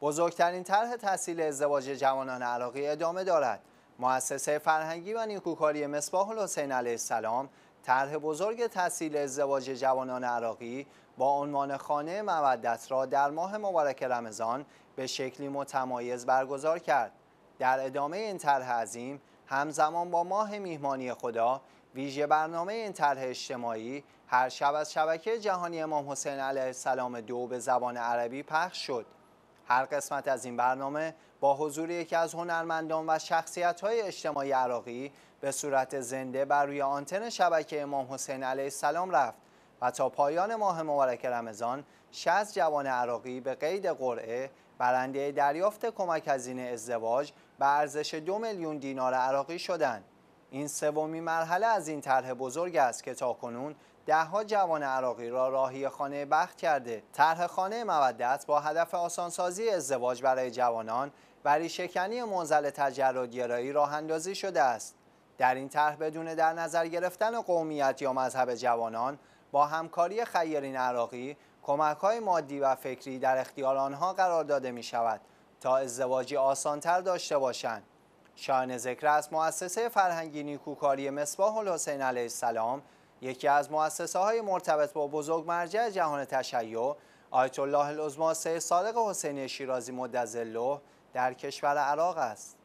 بزرگترین طرح تحصیل ازدواج جوانان عراقی ادامه دارد. مؤسسه فرهنگی و نیکوکاری مصباح الحسین علیه السلام طرح بزرگ تحصیل ازدواج جوانان عراقی با عنوان خانه مودت را در ماه مبارک رمضان به شکلی متمایز برگزار کرد. در ادامه این طرح عظیم همزمان با ماه میهمانی خدا ویژه برنامه این طرح اجتماعی هر شب از شبکه جهانی امام حسین علیه السلام دو به زبان عربی پخش شد. هر قسمت از این برنامه با حضور یکی از هنرمندان و شخصیت اجتماعی عراقی به صورت زنده بر روی آنتن شبکه امام حسین علیه السلام رفت و تا پایان ماه مبارک رمضان 60 جوان عراقی به قید قرعه برنده دریافت کمک هزینه ازدواج به ارزش دو میلیون دینار عراقی شدند. این سومین مرحله از این طرح بزرگ است که تاکنون دهها جوان عراقی را راهی خانه بخت کرده. طرح خانه مودت با هدف آسانسازی ازدواج برای جوانان و شکنی منزل تجردگرایی راه اندازی شده است. در این طرح بدون در نظر گرفتن قومیت یا مذهب جوانان با همکاری خیرین عراقی کمک های مادی و فکری در اختیار آنها قرار داده می شود تا ازدواجی آسانتر داشته باشند. شاهن ذکر از مؤسسه فرهنگی نیکوکاری مصباح الحسین علیه السلام یکی از مؤسسه های مرتبط با بزرگ مرجع جهان تشیع آیت الله العظما سید صادق حسینی شیرازی مدظله در کشور عراق است.